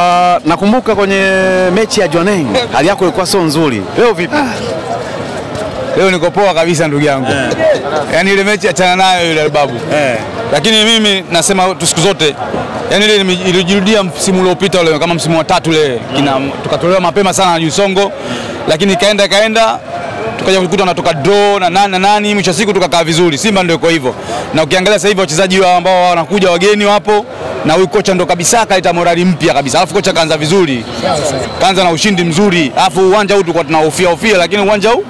Uh, nakumbuka kwenye mechi ya Jwaneng hali yako ilikuwa sio nzuri. Leo vipi? Leo niko poa kabisa ndugu yangu yaani ile mechi achana nayo yule babu Eh. lakini mimi nasema tu siku zote yani ile ilijirudia msimu uliopita ule kama msimu wa tatu ile kina tukatolewa mapema sana na Jusongo lakini ikaenda ikaenda tukaja kukuta natoka draw na nani na nani mwisho wa siku tukakaa vizuri. Simba ndio iko hivyo. Na ukiangalia sasa hivi wachezaji wao ambao wanakuja wageni wapo na huyu kocha ndo kabisa kaleta morali mpya kabisa. Alafu kocha kaanza vizuri. Kaanza na ushindi mzuri. Alafu uwanja huu tulikuwa tunahofia hofia lakini uwanja huu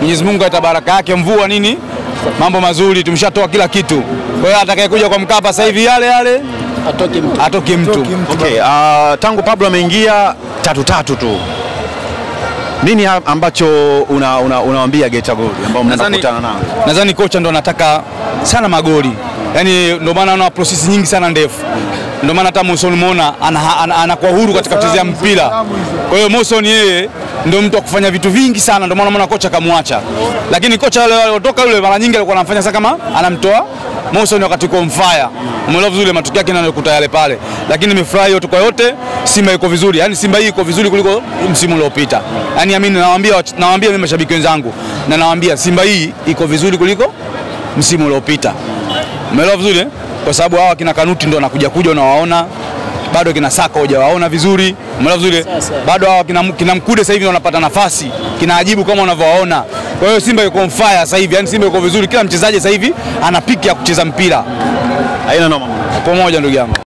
Mwenyezi Mungu aita baraka yake mvua nini mambo mazuri tumeshatoa kila kitu. Kwa hiyo atakayekuja kwa Mkapa sasa hivi yale yale atoke mtu. Okay, uh, tangu Pablo ameingia tatu tatu tu. Nini ambacho ambacho una, una, Geita Gold ambao mnaenda kukutana nao? nadhani kocha ndo anataka sana magoli. Yaani ndio maana ana prosesi nyingi sana ndefu. Ndio maana hata Monson umeona anakuwa ana, ana, huru katika kuchezea mpira. Kwa hiyo mosoni yeye ndio mtu wa kufanya vitu vingi sana. Ndio maana kocha kamwacha lakini kocha yule aliotoka yule mara nyingi alikuwa anamfanya sasa kama anamtoa Monson wakati uko mfaya umeelewa vizuri matokeo yake yanayokuta yale pale. Lakini nimefurahi yote kwa yote Simba iko vizuri. Yani Simba hii iko vizuri kuliko msimu uliopita. Yani amini nawaambia nawaambia mimi mashabiki wenzangu na nawaambia Simba hii iko vizuri kuliko msimu uliopita. Umeelewa vizuri eh? kwa sababu hawa kina Kanuti ndo wanakuja kuja unawaona. Bado kina Saka hujawaona vizuri. Umeelewa vizuri eh? bado hawa kina, kina Mkude sasa hivi wanapata nafasi. Kina Ajibu kama unavyowaona kwa hiyo Simba yuko on fire sasa hivi. Yani Simba yuko vizuri. Kila mchezaji sasa hivi ana piki ya kucheza mpira. Haina noma. pamoja ndugu yangu